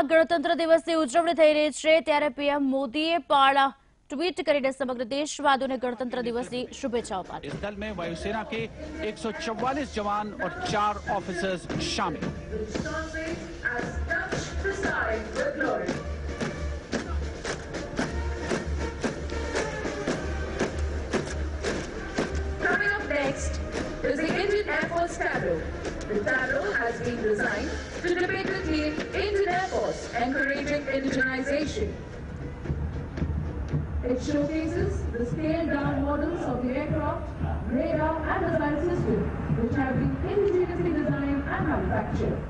દેશમાં ગણતંત્ર દિવસની ઉજવણી થઈ રહી છે ત્યારે પીએમ મોદીએ પણ ટ્વીટ કરીને સમગ્ર દેશવાસીઓને ગણતંત્ર દિવસની શુભેચ્છાઓ પાઠવી इस दल में वायुसेना के 144 जवान और चार ऑफिसर्स शामिल Storming as touch the sky with glory. Coming up next is the Indian Air Force Tableau. The tableau has been designed to depict the clean Indian Air Force encouraging indigenization. It showcases the scaled-down models of the aircraft, radar and missile system, which have been indigenously designed and manufactured.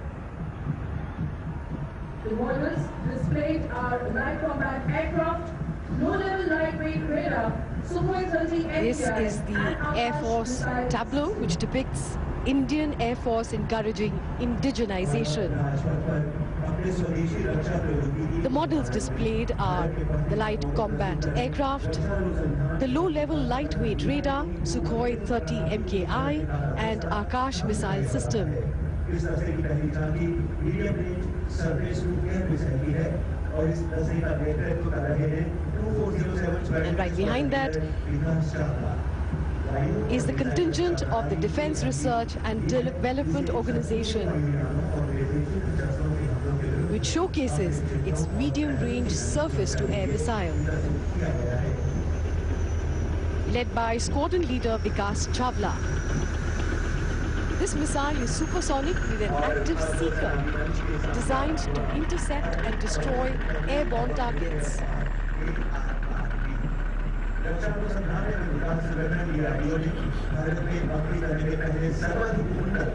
The models displayed are light combat aircraft, low-level lightweight radar, Sukhoi 30 This is the Air Force tableau, which depicts Indian Air Force encouraging indigenization. The models displayed are the light combat aircraft, the low-level lightweight radar, Sukhoi 30 MKI, and Akash missile system. इस दस्ते की पहली झांकी medium range surface to air missile की है और इस दस्ते का नेतृत्व कर रहे हैं 2407 And right behind that Vikas Chawla is the contingent of the Defense Research and Development Organization, which showcases its medium-range surface-to-air missile. Led by Squadron Leader Vikas Chavla. This missile is supersonic with an active seeker designed to intercept and destroy airborne targets. रक्षा अनुसंधान एवं विकास संगठन DRDO ने भारत में नौकरी करने के पहले सर्वाधिक उन्नत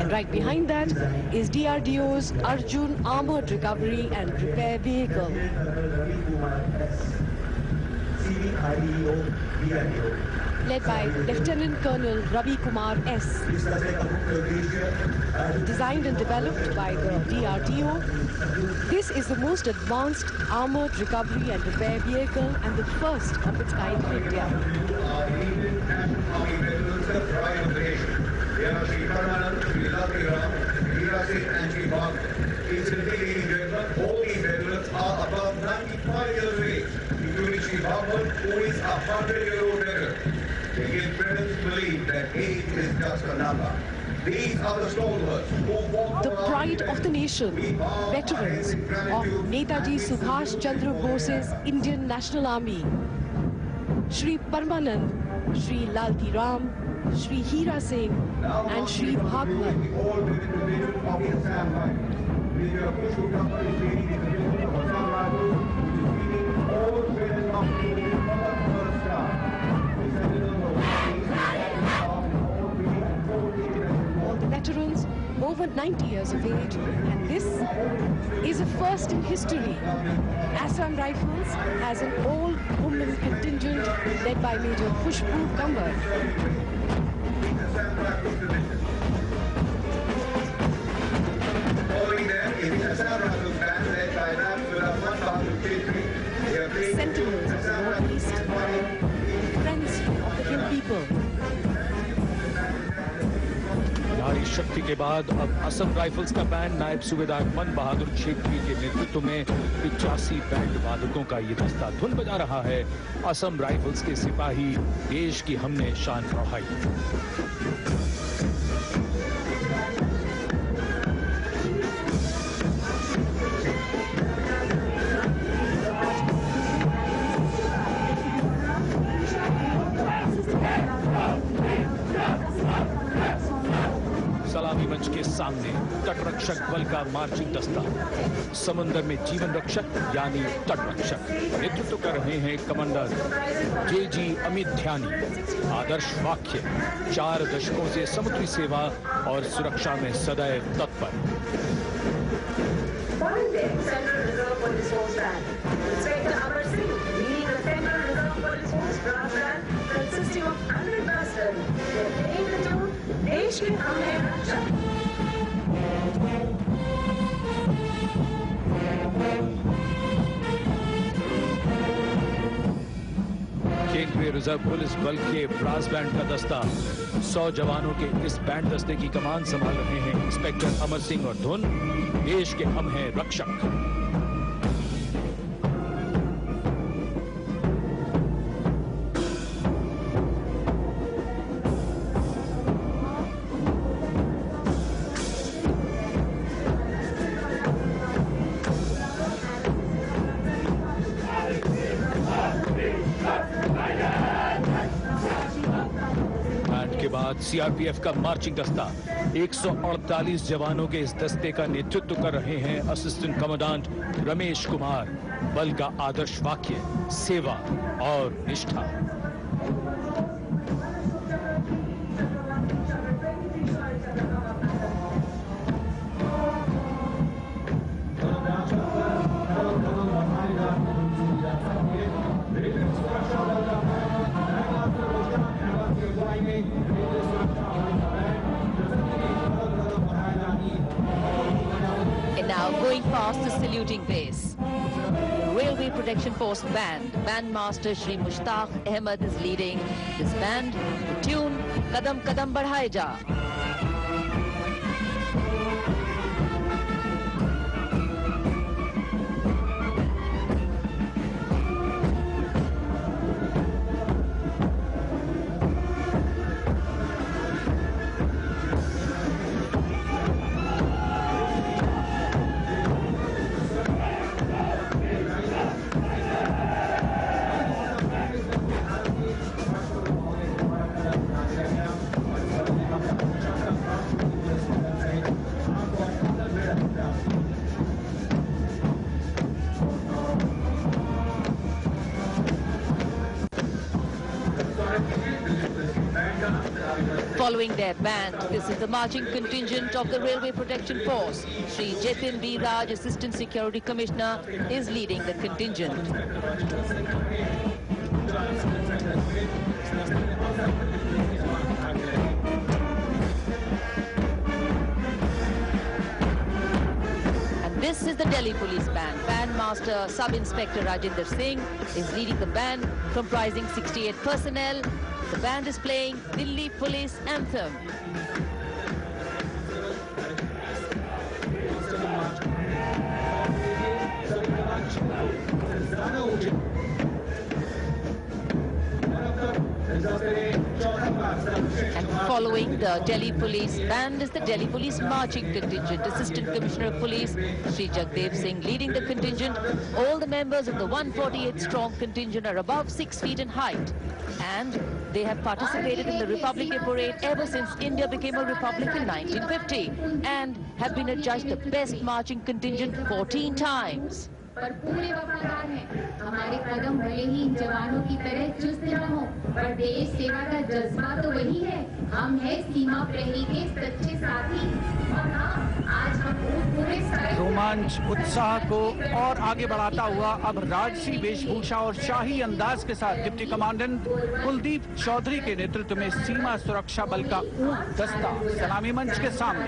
And right behind that is DRDO's Arjun Armored Recovery and Repair Vehicle. CVIDO, Ravi led by Lieutenant Colonel Ravi Kumar S. Designed and developed by the DRDO, this is the most advanced armored recovery and repair vehicle and the first of its kind in India. Incidentally, in Vietnam, all these veterans are above 95 years of age, including Sri Bhagwan, who is a 100-year-old veteran. They give to believe that age is just a number. These are the stalwarts who walk The pride of the nation, veterans of Netaji Subhash Chandra Bose's Indian National Army. Shri Parmanand, Shri Lalti Ram, Shri Hira Singh and Shri Bhagwan. Over 90 years of age and this is a first in history. Assam Rifles has an all-woman contingent led by Major Khushbu Kanwar. शक्ति के बाद अब Assam rifles का band नायब सूबेदार मन बहादुर छेत्री के नेतृत्व में पिचासी बैंड वादकों का ये दस्ता धुन बजा रहा है। असम राइफल्स के सिपाही, देश की हमने शान बढ़ाई। सामने तटरक्षक बल का मार्चिंग दस्ता। समंदर में जीवन रक्षक, यानी तटरक्षक। नेतृत्व कर रहे हैं कमांडर जे जी अमित ध्यानी आदर्श वाक्य, चार दशकों से समुद्री सेवा और सुरक्षा में सदैव तत्पर. Inspector Amar रिज़र्व पुलिस बल के ब्रास बैंड का दस्ता। सौ जवानों के इस बैंड दस्ते की कमान संभाल रहे हैं इंस्पेक्टर अमर सिंह और धुन। देश के हम हैं रक्षक। बाद सीआरपीएफ का मार्चिंग दस्ता। 148 जवानों के इस दस्ते का नेतृत्व कर रहे हैं असिस्टेंट कमांडेंट रमेश कुमार। बल का आदर्श वाक्य, सेवा और निष्ठा। Saluting base. Railway Protection Force Band. Bandmaster Shri Mushtaq Ahmed is leading this band. The tune Kadam Kadam Badhaye Ja. Their band, this is the marching contingent of the Railway Protection Force. Shri Jetin B. Raj, Assistant Security Commissioner, is leading the contingent. And this is the Delhi Police Band. Bandmaster Sub-Inspector Rajinder Singh is leading the band comprising 68 personnel. The band is playing Delhi Police Anthem. And following the Delhi Police Band is the Delhi Police Marching Contingent. Assistant Commissioner of Police Sri Jagdev Singh leading the contingent. All the members of the 148 strong contingent are above 6 feet in height. And they have participated in the Republic Day Parade ever since India became a republic in 1950 and have been adjudged the best marching contingent 14 times. पर पूरे वफादार हैं हमारे कदम भले ही इन जवानों की तरह चुस्त न हो पर देश सेवा का जज्बा तो वही है हम हैं सीमा प्रहरी के सच्चे साथी और हाँ आज हम पूरे सारे रोमांच, उत्साह को और आगे बढ़ाता हुआ अब राजसी वेशभूषा और शाही अंदाज के साथ डिप्टी कमांडेंट कुलदीप चौधरी के नेतृत्व में सीमा सुरक्षा बल का ऊँट दस्ता सलामी मंच के सामने।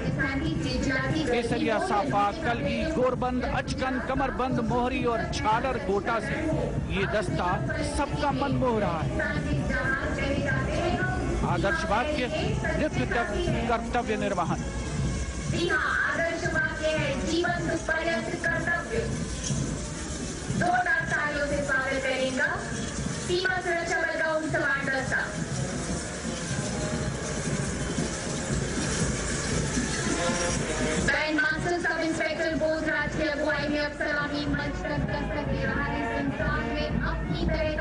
केसरिया साफा, कलगी, गोरबंद, अचकन, कमरबंद, मोहरी और झालर गोटा से ये दस्ता सबका मन मोह रहा है। आदर्श वाक्य नृत्य कर्तव्य निर्वहन। जीवन पर्यंत कर्तव्य जोरदार तालियों से स्वागत करेगा। सीमा सुरक्षा बल का उन सवार दस्ता band master sub inspector Bodhraj की अगुवाई में अब सलामी मंच तक दस्तक दे रहा है। संसार में अपनी तरह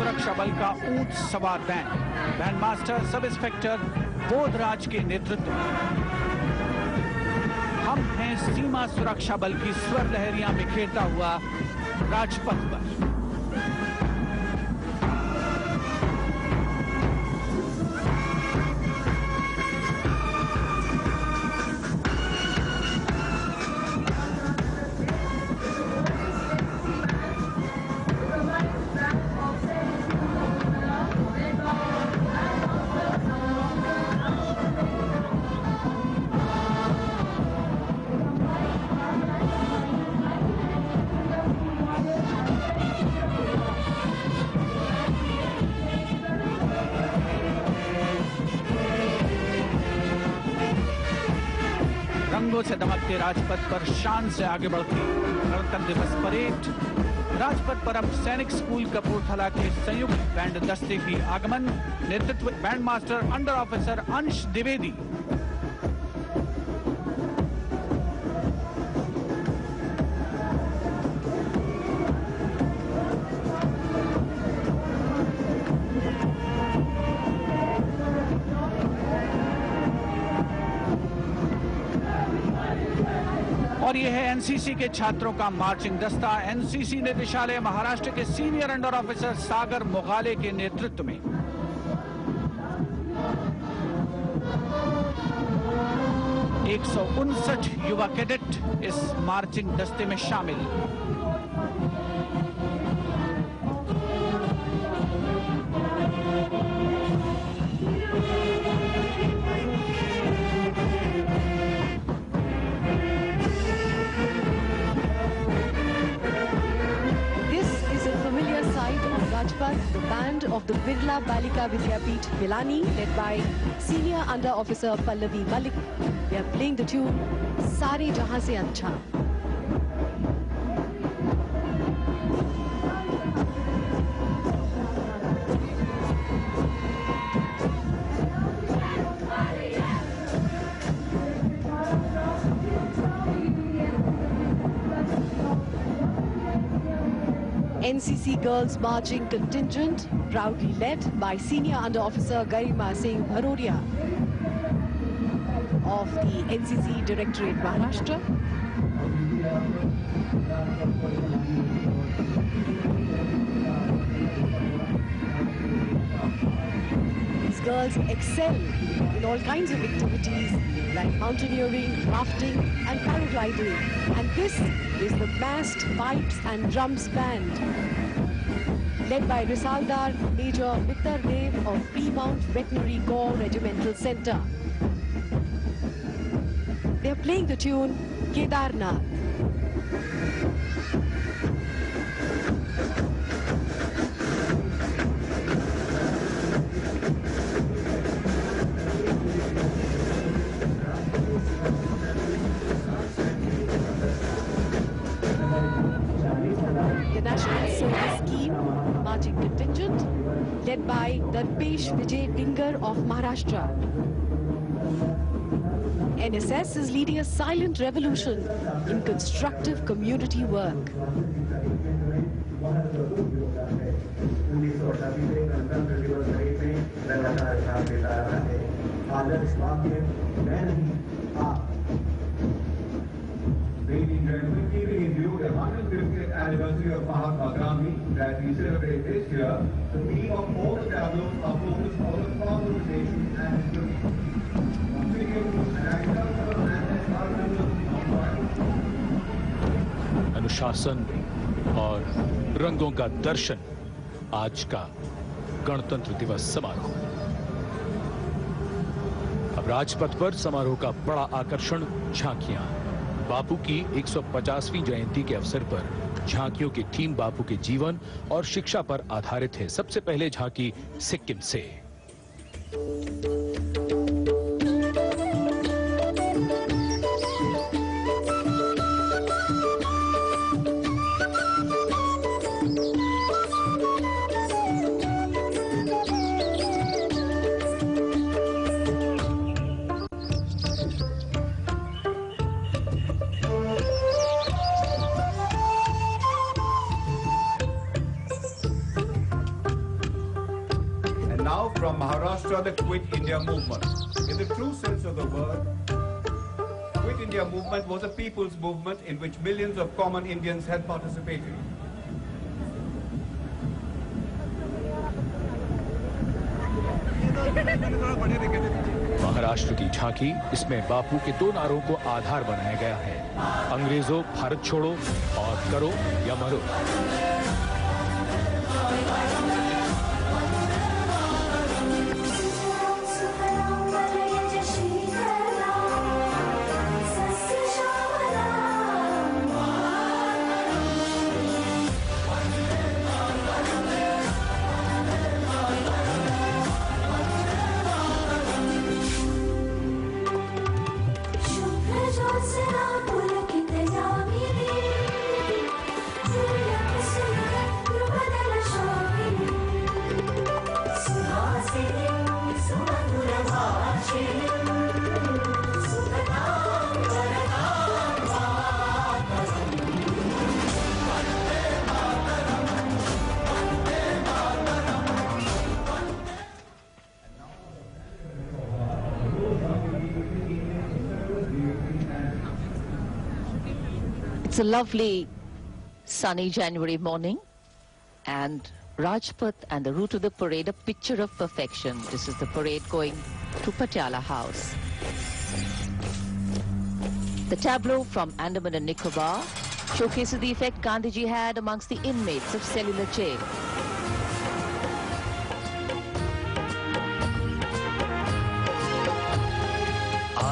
सुरक्षा बल का ऊंच सवार band band master sub inspector Bodhraj के नेतृत्व। हम हैं सीमा सुरक्षा बल की स्वर लहरियाँ बिखेरता हुआ राजपथ पर। रंगों से दमकते राजपथ पर शान से आगे बढ़ती गणतंत्र दिवस परेड। राजपथ पर अब सैनिक स्कूल कपूरथला के संयुक्त बैंड दस्ते की आगमन। नेतृत्व बैंड मास्टर, अंडर ऑफिसर अंश द्विवेदी और ये है एनसीसी के छात्रों का मार्चिंग दस्ता। एनसीसी निदेशालय महाराष्ट्र के senior under officer Sagar Mogale के नेतृत्व में। एक सौ उनसठ युवा कैडेट इस मार्चिंग दस्ते में शामिल। Rajpath, the band of the Birla Balika Vidyapeeth Vilani, led by Senior Under Officer Pallavi Malik. They are playing the tune Sare Jahan Se Acha. Girls Marching Contingent, proudly led by Senior Under Officer Garima Singh Bharodia of the NCC Directorate Maharashtra. These girls excel in all kinds of activities like mountaineering, rafting and paragliding. And this is the massed pipes and drums band led by Risaldar Major Mittar Dev of Remount Veterinary Corps Regimental Center. They are playing the tune Kedarnath. Marching Contingent, led by Darpesh Vijay Dinger of Maharashtra. NSS is leading a silent revolution in constructive community work. The of all the on the the and environmental अनुशासन और रंगों का दर्शन आज का गणतंत्र दिवस समारोह अब राजपथ पर समारोह का बड़ा आकर्षण झांकियाँ बापू की 150वीं जयंती के अवसर पर झांकियों की थीम बापू के जीवन और शिक्षा पर आधारित है। सबसे पहले झांकी सिक्किम से। From Maharashtra, the Quit India movement. In the true sense of the word, Quit India movement was a people's movement in which millions of common Indians had participated. Maharashtra की झांकी इसमें बापू के दो नारों को आधार बनाया गया है अंग्रेज़ों भारत छोड़ो और करो या मरो It's a lovely sunny January morning and Rajpath and the route of the parade a picture of perfection. This is the parade going to Patiala House. The tableau from Andaman and Nicobar showcases the effect Gandhiji had amongst the inmates of cellular jail.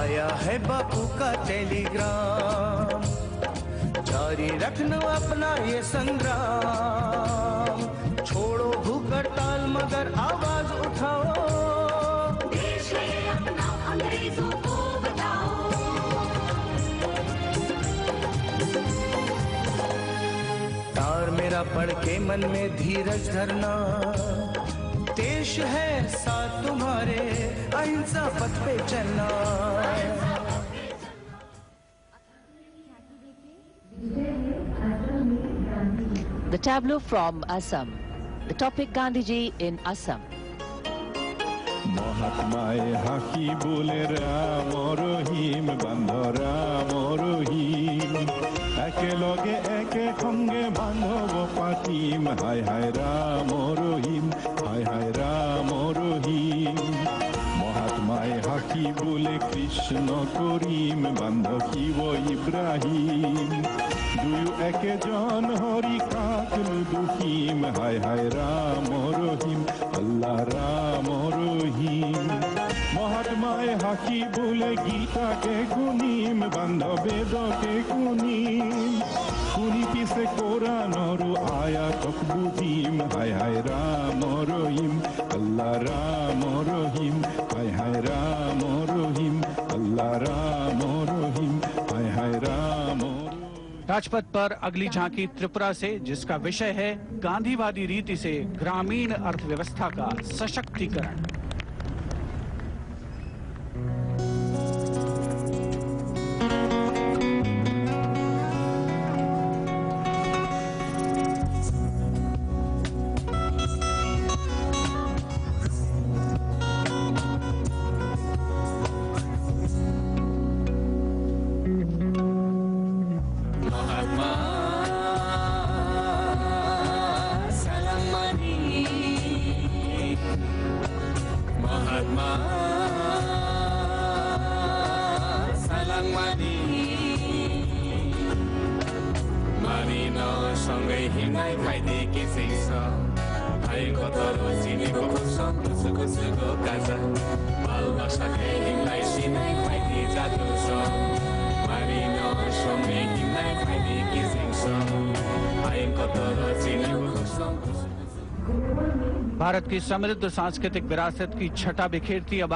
आया है बापू का Telegram जारी रखना अपना ये संग्राम छोड़ो भूख हड़ताल मगर आवाज़ उठाओ। तार मेरा पढ़ के मन में धीरज धरना। देश है साथ तुम्हारे, अहिंसा पथ पे चलना। The tableau from Assam. The topic, Gandhiji in Assam. মহাত্মায় হাকি বলে রাম রহিম বান্ধ রাম রহিম একেলগে একে সঙ্গে বান্ধব পাতিম। হায় হায় রাম রহিম হায় হায় রাম রহিম হাকি বলে কৃষ্ণ করিম বান্ধ শিব ইব্রাহিম। দুয়ো একেজন হরি কাকলু দুহিম, হায় হায় রাম রহিম, আল্লাহ রাম রহিম। মহাত্মায় হাকি বলে গীতাকে গুনিম বান্ধবেদকে গুনিম। শুনি পিছে কোরআনৰো আয়াতক বুজিম হায় হায় ৰাম ৰহিম আল্লাহ ৰাম ৰহিম হায় হায় ৰাম ৰহিম আল্লাহ ৰাম ৰহিম হায় হায় ৰাম राजपथ पर अगली झांकी त्रिपुरा से जिसका विषय है गांधीवादी रीति से ग्रामीण अर्थव्यवस्था का सशक्तिकरण महात्मा सलामनी मानिन सँगै हिँडाइ खाइदिएकी छैछ भाइको तर चिनीको खुर्सा खुसु खुसुको काजा बालमा सके हिँडाइ सिनाइ खाइदिए जादु छ मानिन सँगै हिँडाइ खाइदिएकी छैछ भाइको तर चिनीको खुर्सा खुसु भारत की समृद्ध सांस्कृतिक विरासत की छटा बिखेरती अब